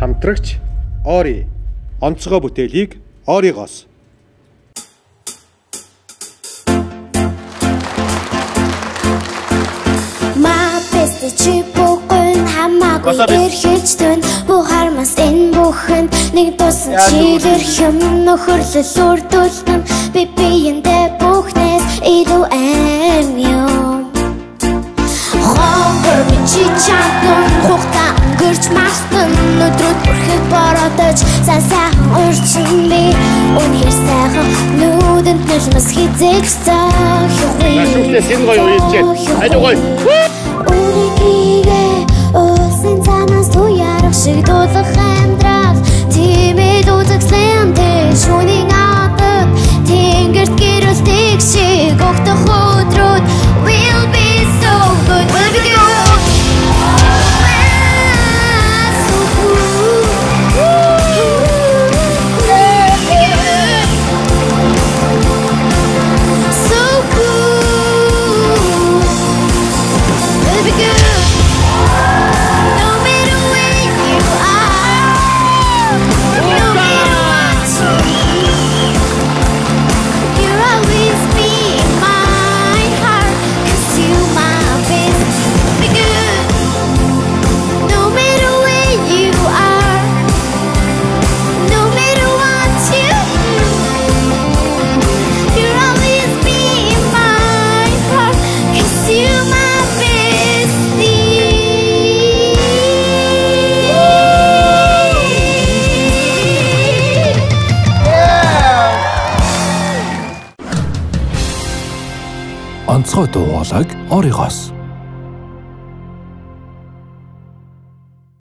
хамтрагч Ори. Онцгой бүтээлийг Оригоос чи бүгэн хамаагүй эрхэж төн. Бухармас энэ бүхэн нэг тусан чигээр хэм нөхөрлөл үрдүүлнэ би биендээ бүхнээс илүү аим юм. Хогор ми чи чатан хухта өнгөрч мастан өдрөд бүрхэд сан сайхан урчин би үнээр сайхан. Нүдэнд нэлмэс хизээж цаахгүй Шүхтээс энэ гоё уйлжээ. Аюу гоё. Өөрийгөө уусан цанаас туярах шиг дуулах амьдрал. Тиймээ үзэгслэн тэш үний надад тэнгэрт гэрэлтийг шиг огтох өдрүүд онцгой дуу хоолойг Оригоос